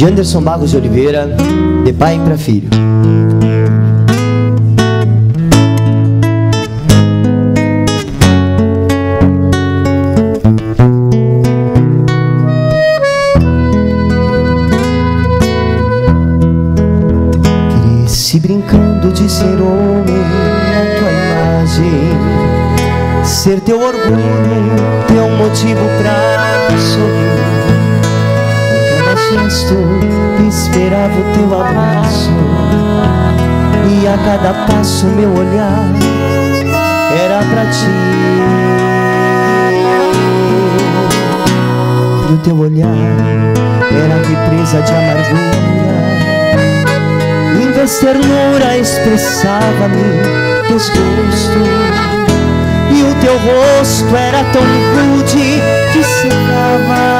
de Anderson Barros de Oliveira, de pai para filho. Cresci brincando de ser homem na tua imagem, ser teu orgulho, teu motivo pra sorrir gesto esperava o teu abraço e a cada passo meu olhar era pra ti. E o teu olhar era represa de amargura. Em vez ternura expressava-me desgosto. E o teu rosto era tão rude que secava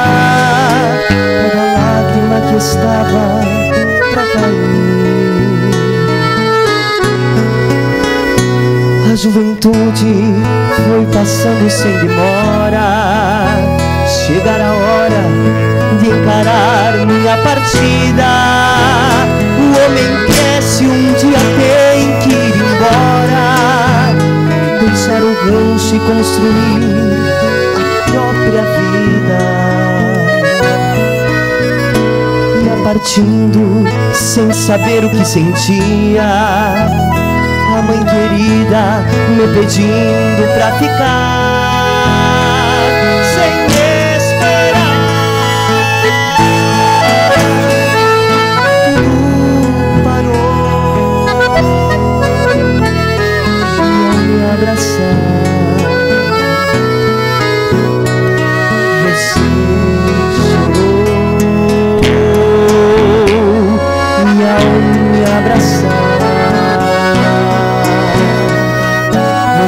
juventude foi passando sem demora. Chegar a hora de encarar minha partida. O homem cresce, um dia tem que ir embora. Deixar o rancho e construir a própria vida partindo sem saber o que sentia. A mãe querida me pedindo pra ficar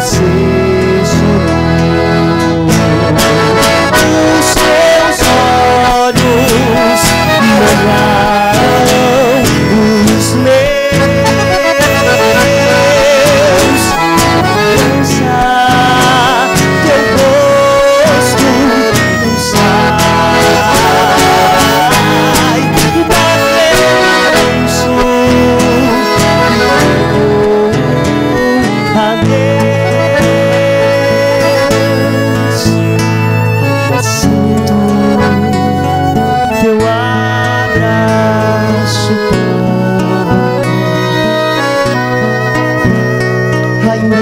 see.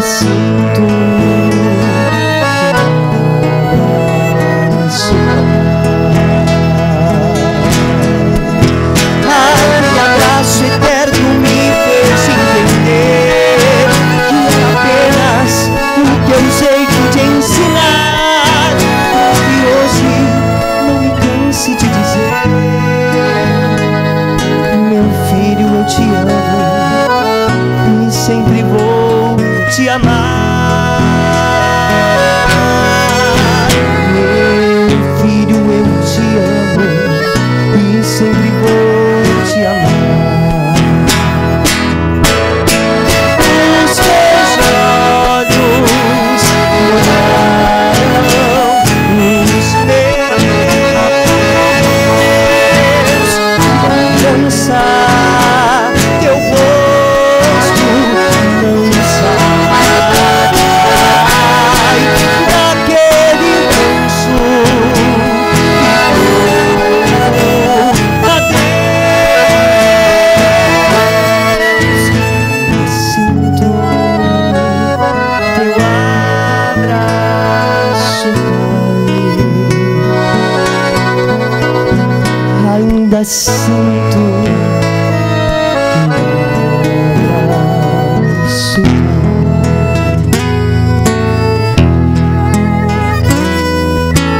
assim te amo e sempre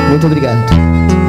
Muito obrigado.